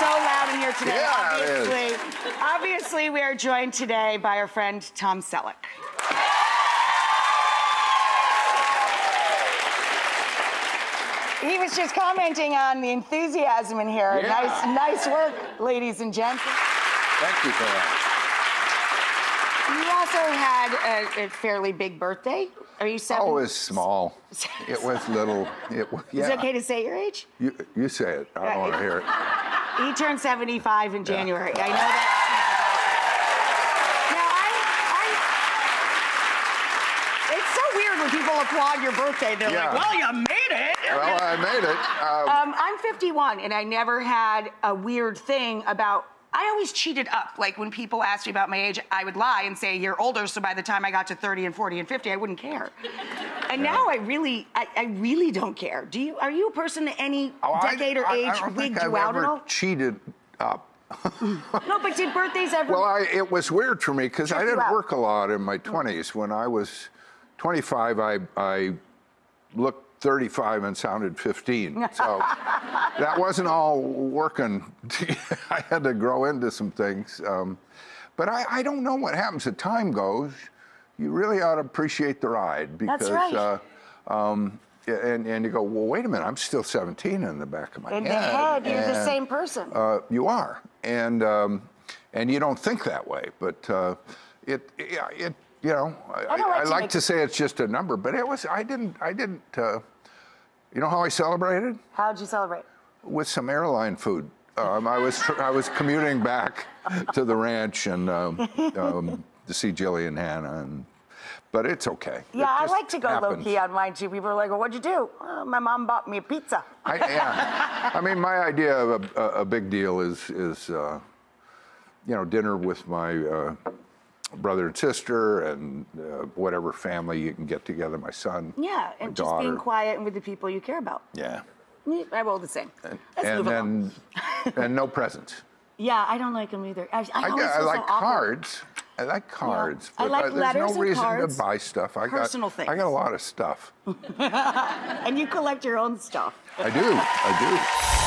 so loud in here today. Yeah, obviously, obviously, we are joined today by our friend Tom Selleck. He was just commenting on the enthusiasm in here. Yeah. Nice, nice work, ladies and gents. Thank you for that. You also had a, a fairly big birthday. Are you seven? Oh, it was small. It was little. It was, yeah. Is it okay to say your age? You, you say it. I don't want to hear it. He turned 75 in January. I know that. Now, I, I, it's so weird when people applaud your birthday. They're Yeah. like, well, you made it. Well, I made it. Um, Um, I'm 51, and I never had a weird thing about. I always cheated up. Like when people asked me about my age, I would lie and say a year older. So by the time I got to 30 and 40 and 50, I wouldn't care. And now I really, I, I really don't care. Do you? Are you a person that any oh, I- decade or I, age I don't wigged think I've you out ever at all? cheated up. No, but did birthdays ever? Well, I, it was weird for me because I didn't work a lot in my 20s. When I was 25, I, I looked 35 and sounded 15. So that wasn't all working. I had to grow into some things. Um, but I, I don't know what happens. As time goes, you really ought to appreciate the ride because. That's right. Uh, um, and, and you go, well, wait a minute, I'm still 17 in the back of my in head. the head, you're the same person. uh, you are, and um, and you don't think that way, but uh, it, yeah, it, you know, I, I like I to like to say it's just a number, but it was. I didn't. I didn't. Uh, you know how I celebrated How'd you celebrate? with some airline food. Um, I was I was commuting back to the ranch and um, um, to see Jillie and Hannah, and but it's okay. It Yeah, I like to go low key on mine too. People are like, well, what'd you do? "Oh, my mom bought me a pizza. I, yeah. I mean, my idea of a, a, a big deal is, is uh, you know, dinner with my uh, brother and sister and uh, whatever family you can get together, my son. Yeah, my and just being quiet and with the people you care about. Yeah. Yeah, I roll the same. Let's and move along. then, and no presents. Yeah, I don't like them either. I, I, I, I so like awkward. cards. I like cards. I but like there's letters no reason cards, to buy stuff. I personal got, things. I got a lot of stuff. And you collect your own stuff. I do. I do.